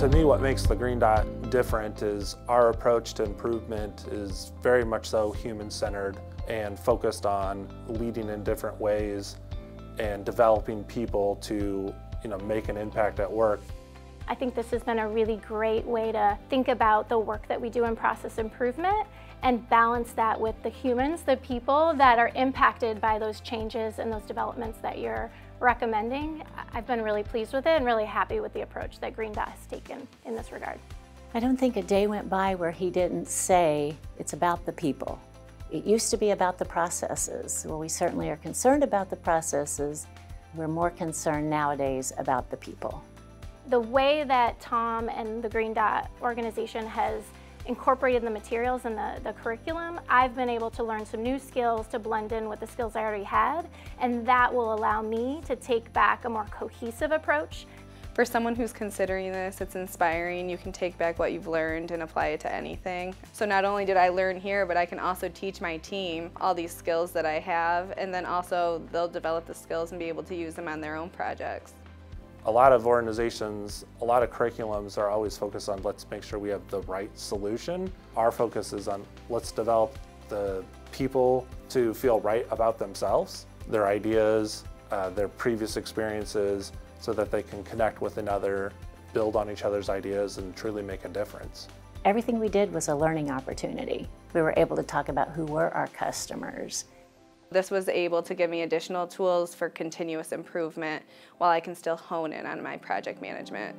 To me, what makes the Green Dot different is our approach to improvement is very much so human-centered and focused on leading in different ways and developing people to you know, make an impact at work. I think this has been a really great way to think about the work that we do in process improvement and balance that with the humans, the people that are impacted by those changes and those developments that you're recommending. I've been really pleased with it and really happy with the approach that Green Dot has taken in this regard. I don't think a day went by where he didn't say it's about the people. It used to be about the processes. Well, we certainly are concerned about the processes. We're more concerned nowadays about the people. The way that Tom and the Green Dot organization has incorporated the materials in the, the curriculum, I've been able to learn some new skills to blend in with the skills I already had, and that will allow me to take back a more cohesive approach for someone who's considering this, it's inspiring. You can take back what you've learned and apply it to anything. So not only did I learn here, but I can also teach my team all these skills that I have, and then also they'll develop the skills and be able to use them on their own projects. A lot of organizations, a lot of curriculums are always focused on let's make sure we have the right solution. Our focus is on let's develop the people to feel right about themselves, their ideas, uh, their previous experiences, so that they can connect with another, build on each other's ideas, and truly make a difference. Everything we did was a learning opportunity. We were able to talk about who were our customers. This was able to give me additional tools for continuous improvement while I can still hone in on my project management.